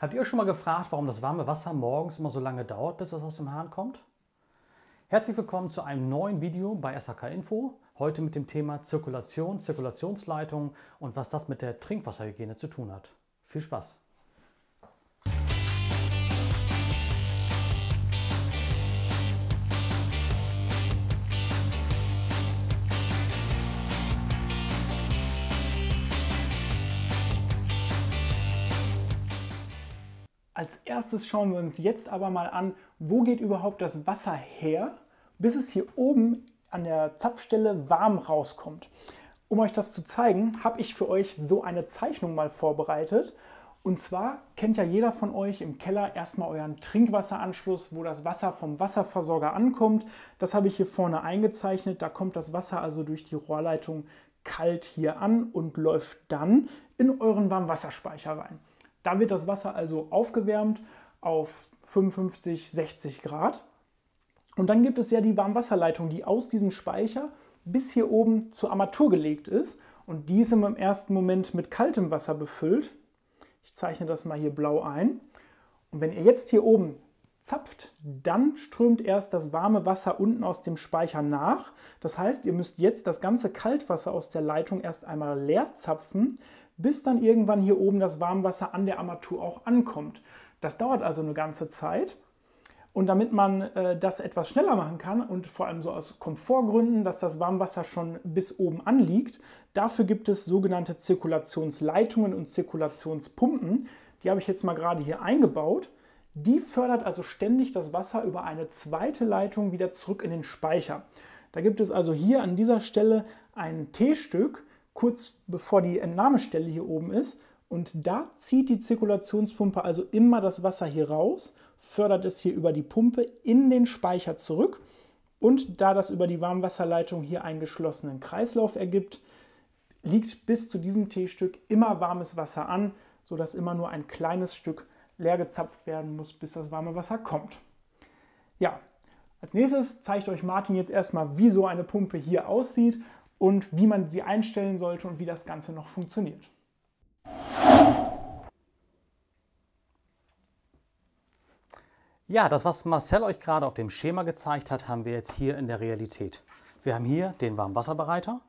Habt ihr euch schon mal gefragt, warum das warme Wasser morgens immer so lange dauert, bis es aus dem Hahn kommt? Herzlich willkommen zu einem neuen Video bei SHK Info. Heute mit dem Thema Zirkulation, Zirkulationsleitung und was das mit der Trinkwasserhygiene zu tun hat. Viel Spaß! Als erstes schauen wir uns jetzt aber mal an, wo geht überhaupt das Wasser her, bis es hier oben an der Zapfstelle warm rauskommt. Um euch das zu zeigen, habe ich für euch so eine Zeichnung mal vorbereitet. Und zwar kennt ja jeder von euch im Keller erstmal euren Trinkwasseranschluss, wo das Wasser vom Wasserversorger ankommt. Das habe ich hier vorne eingezeichnet. Da kommt das Wasser also durch die Rohrleitung kalt hier an und läuft dann in euren Warmwasserspeicher rein. Da wird das Wasser also aufgewärmt auf 55, 60 Grad. Und dann gibt es ja die Warmwasserleitung, die aus diesem Speicher bis hier oben zur Armatur gelegt ist. Und die ist im ersten Moment mit kaltem Wasser befüllt. Ich zeichne das mal hier blau ein. Und wenn ihr jetzt hier oben zapft, dann strömt erst das warme Wasser unten aus dem Speicher nach. Das heißt, ihr müsst jetzt das ganze Kaltwasser aus der Leitung erst einmal leer zapfen, bis dann irgendwann hier oben das Warmwasser an der Armatur auch ankommt. Das dauert also eine ganze Zeit. Und damit man äh, das etwas schneller machen kann und vor allem so aus Komfortgründen, dass das Warmwasser schon bis oben anliegt, dafür gibt es sogenannte Zirkulationsleitungen und Zirkulationspumpen. Die habe ich jetzt mal gerade hier eingebaut. Die fördert also ständig das Wasser über eine zweite Leitung wieder zurück in den Speicher. Da gibt es also hier an dieser Stelle ein T-Stück, kurz bevor die Entnahmestelle hier oben ist. Und da zieht die Zirkulationspumpe also immer das Wasser hier raus, fördert es hier über die Pumpe in den Speicher zurück. Und da das über die Warmwasserleitung hier einen geschlossenen Kreislauf ergibt, liegt bis zu diesem T-Stück immer warmes Wasser an, sodass immer nur ein kleines Stück leer gezapft werden muss, bis das warme Wasser kommt. Ja, als nächstes zeigt euch Martin jetzt erstmal, wie so eine Pumpe hier aussieht und wie man sie einstellen sollte und wie das Ganze noch funktioniert. Ja, das, was Marcel euch gerade auf dem Schema gezeigt hat, haben wir jetzt hier in der Realität. Wir haben hier den Warmwasserbereiter,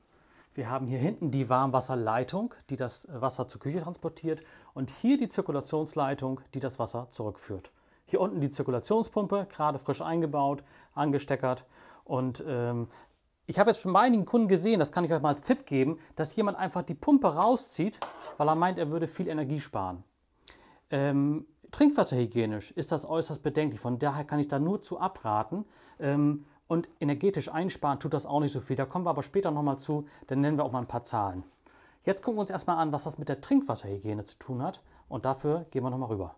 wir haben hier hinten die Warmwasserleitung, die das Wasser zur Küche transportiert und hier die Zirkulationsleitung, die das Wasser zurückführt. Hier unten die Zirkulationspumpe, gerade frisch eingebaut, angesteckert und ähm, ich habe jetzt schon bei einigen Kunden gesehen, das kann ich euch mal als Tipp geben, dass jemand einfach die Pumpe rauszieht, weil er meint, er würde viel Energie sparen. Ähm, trinkwasserhygienisch ist das äußerst bedenklich, von daher kann ich da nur zu abraten. Ähm, und energetisch einsparen tut das auch nicht so viel. Da kommen wir aber später nochmal zu, dann nennen wir auch mal ein paar Zahlen. Jetzt gucken wir uns erstmal an, was das mit der Trinkwasserhygiene zu tun hat. Und dafür gehen wir nochmal rüber.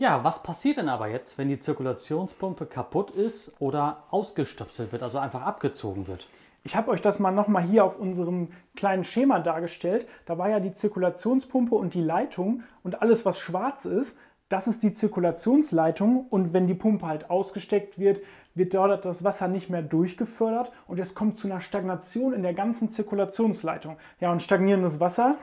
Ja, was passiert denn aber jetzt, wenn die Zirkulationspumpe kaputt ist oder ausgestöpselt wird, also einfach abgezogen wird? Ich habe euch das mal nochmal hier auf unserem kleinen Schema dargestellt. Da war ja die Zirkulationspumpe und die Leitung und alles, was schwarz ist, das ist die Zirkulationsleitung und wenn die Pumpe halt ausgesteckt wird, wird dort das Wasser nicht mehr durchgefördert und es kommt zu einer Stagnation in der ganzen Zirkulationsleitung. Ja, und stagnierendes Wasser?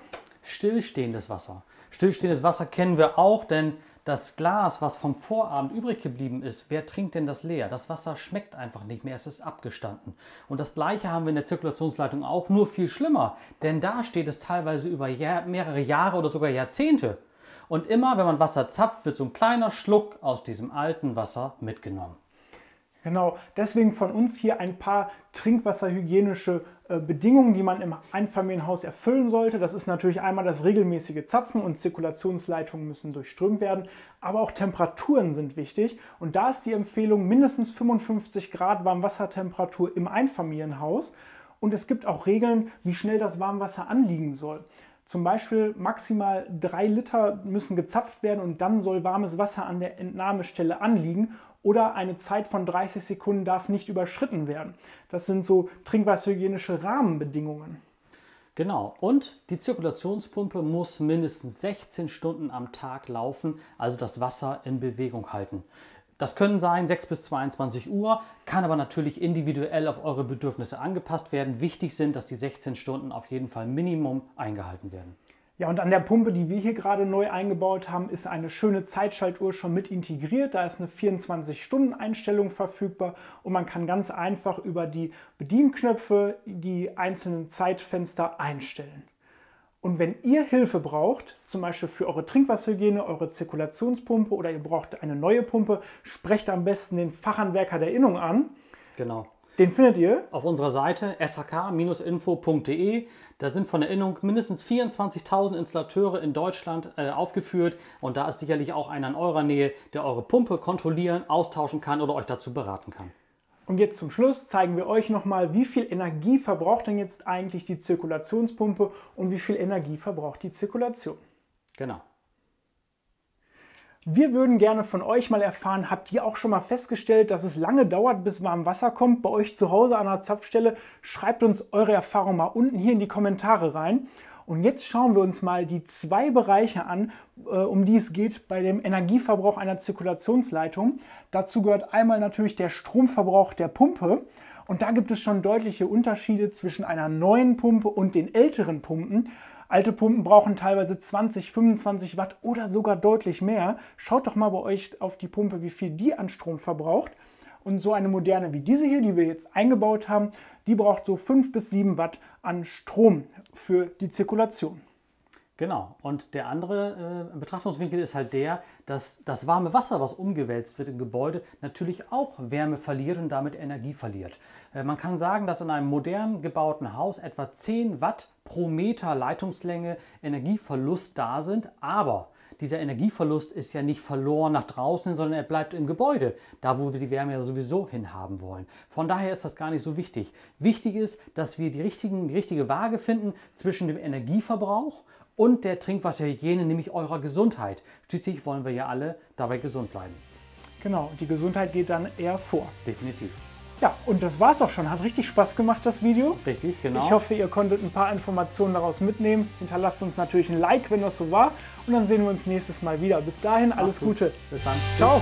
Stillstehendes Wasser. Stillstehendes Wasser kennen wir auch, denn das Glas, was vom Vorabend übrig geblieben ist, wer trinkt denn das leer? Das Wasser schmeckt einfach nicht mehr, es ist abgestanden. Und das gleiche haben wir in der Zirkulationsleitung auch, nur viel schlimmer, denn da steht es teilweise über mehrere Jahre oder sogar Jahrzehnte. Und immer, wenn man Wasser zapft, wird so ein kleiner Schluck aus diesem alten Wasser mitgenommen. Genau, deswegen von uns hier ein paar trinkwasserhygienische äh, Bedingungen, die man im Einfamilienhaus erfüllen sollte. Das ist natürlich einmal das regelmäßige Zapfen und Zirkulationsleitungen müssen durchströmt werden, aber auch Temperaturen sind wichtig. Und da ist die Empfehlung mindestens 55 Grad Warmwassertemperatur im Einfamilienhaus. Und es gibt auch Regeln, wie schnell das Warmwasser anliegen soll. Zum Beispiel maximal drei Liter müssen gezapft werden und dann soll warmes Wasser an der Entnahmestelle anliegen oder eine Zeit von 30 Sekunden darf nicht überschritten werden. Das sind so trinkwasserhygienische Rahmenbedingungen. Genau, und die Zirkulationspumpe muss mindestens 16 Stunden am Tag laufen, also das Wasser in Bewegung halten. Das können sein 6 bis 22 Uhr, kann aber natürlich individuell auf eure Bedürfnisse angepasst werden. Wichtig sind, dass die 16 Stunden auf jeden Fall Minimum eingehalten werden. Ja, und an der Pumpe, die wir hier gerade neu eingebaut haben, ist eine schöne Zeitschaltuhr schon mit integriert. Da ist eine 24-Stunden-Einstellung verfügbar und man kann ganz einfach über die Bedienknöpfe die einzelnen Zeitfenster einstellen. Und wenn ihr Hilfe braucht, zum Beispiel für eure Trinkwasserhygiene, eure Zirkulationspumpe oder ihr braucht eine neue Pumpe, sprecht am besten den Fachanwerker der Innung an. Genau. Den findet ihr auf unserer Seite shk-info.de. Da sind von der Innung mindestens 24.000 Installateure in Deutschland äh, aufgeführt und da ist sicherlich auch einer in eurer Nähe, der eure Pumpe kontrollieren, austauschen kann oder euch dazu beraten kann. Und jetzt zum Schluss zeigen wir euch nochmal, wie viel Energie verbraucht denn jetzt eigentlich die Zirkulationspumpe und wie viel Energie verbraucht die Zirkulation. Genau. Wir würden gerne von euch mal erfahren, habt ihr auch schon mal festgestellt, dass es lange dauert, bis warm Wasser kommt bei euch zu Hause an der Zapfstelle? Schreibt uns eure Erfahrung mal unten hier in die Kommentare rein. Und jetzt schauen wir uns mal die zwei Bereiche an, äh, um die es geht bei dem Energieverbrauch einer Zirkulationsleitung. Dazu gehört einmal natürlich der Stromverbrauch der Pumpe. Und da gibt es schon deutliche Unterschiede zwischen einer neuen Pumpe und den älteren Pumpen. Alte Pumpen brauchen teilweise 20, 25 Watt oder sogar deutlich mehr. Schaut doch mal bei euch auf die Pumpe, wie viel die an Strom verbraucht. Und so eine moderne wie diese hier, die wir jetzt eingebaut haben, die braucht so 5 bis 7 Watt an Strom für die Zirkulation. Genau. Und der andere äh, Betrachtungswinkel ist halt der, dass das warme Wasser, was umgewälzt wird im Gebäude, natürlich auch Wärme verliert und damit Energie verliert. Äh, man kann sagen, dass in einem modern gebauten Haus etwa 10 Watt pro Meter Leitungslänge Energieverlust da sind, aber dieser Energieverlust ist ja nicht verloren nach draußen, sondern er bleibt im Gebäude, da wo wir die Wärme ja sowieso hinhaben wollen. Von daher ist das gar nicht so wichtig. Wichtig ist, dass wir die, richtigen, die richtige Waage finden zwischen dem Energieverbrauch und der Trinkwasserhygiene, nämlich eurer Gesundheit. Schließlich wollen wir ja alle dabei gesund bleiben. Genau, die Gesundheit geht dann eher vor. Definitiv. Ja, und das war's auch schon. Hat richtig Spaß gemacht, das Video. Richtig, genau. Ich hoffe, ihr konntet ein paar Informationen daraus mitnehmen. Hinterlasst uns natürlich ein Like, wenn das so war. Und dann sehen wir uns nächstes Mal wieder. Bis dahin, alles Gute. Bis dann. Ciao.